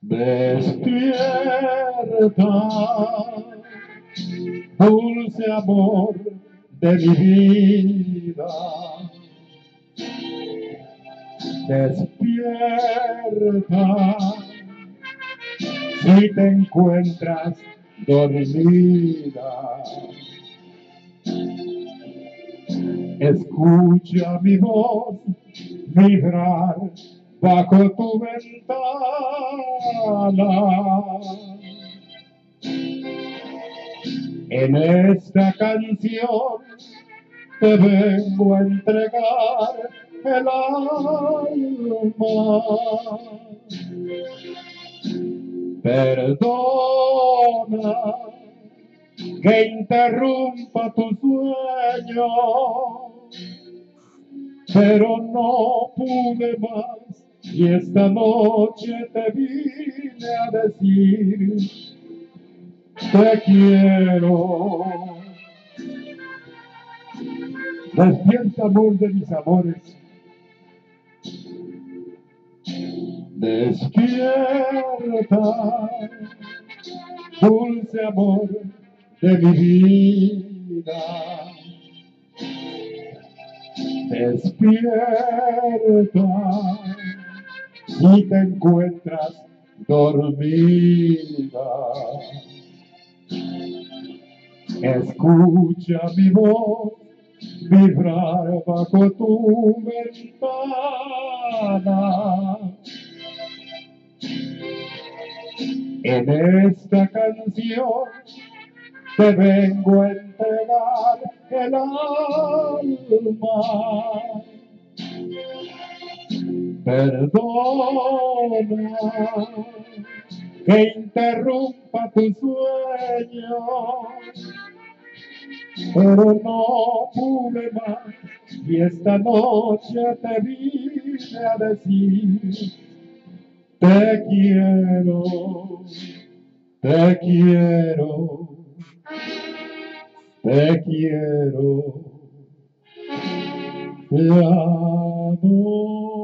Despierta, dulce amor de mi vida. Despierta, si te encuentras dormida. Escucha mi voz vibrar bajo tu ventana. En esta canción te vengo a entregar el alma. Que interrumpa tu sueño, pero no pude más y esta noche te vine a decir, te quiero. Despierta amor de mis amores. Despierta, dulce amor de mi vida. Despierta si te encuentras dormida. Escucha mi voz vibrar bajo tu ventana. En esta canción te vengo a entregar el alma. Perdona que interrumpa tu sueño, pero no pude más y esta noche te vine a decir, te quiero, te quiero, te quiero, te.